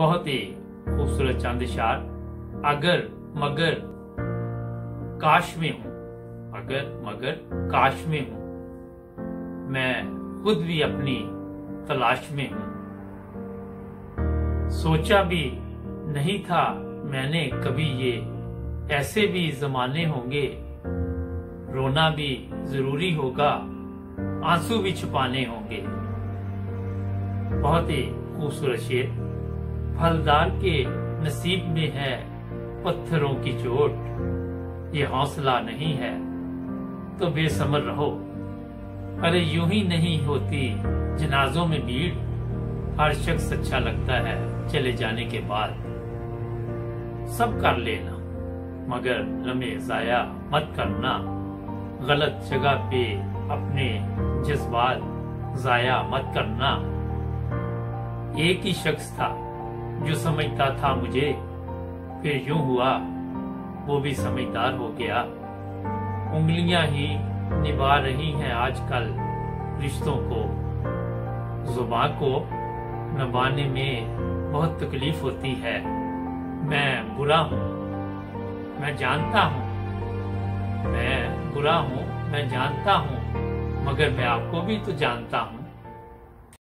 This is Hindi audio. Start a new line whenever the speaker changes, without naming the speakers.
बहुत ही खूबसूरत चंद इशार अगर मगर काश में हूँ, अगर मगर काश में हूँ। मैं खुद भी अपनी तलाश में हूँ। सोचा भी नहीं था मैंने कभी ये ऐसे भी जमाने होंगे। रोना भी ज़रूरी होगा, आँसू भी छुपाने होंगे। बहुत ही खूबसूरत शेर। फलदार के नसीब में है पत्थरों की चोट। ये हौसला नहीं है तो बेसमर रहो। अरे यूँ ही नहीं होती, जनाजों में भीड़। हर शख्स अच्छा लगता है चले जाने के बाद। सब कर लेना, मगर लम्हे जाया मत करना। गलत जगह पे अपने जज्बात जाया मत करना। एक ही शख्स था जो समझता था मुझे, फिर यूँ हुआ, वो भी समझदार हो गया। उंगलियाँ ही निभा रही हैं आजकल रिश्तों को। जुबा को नभाने में बहुत तकलीफ़ होती है। मैं बुरा हूँ, मैं जानता हूँ, मैं बुरा हूँ, मैं जानता हूँ, मगर मैं आपको भी तो जानता हूँ।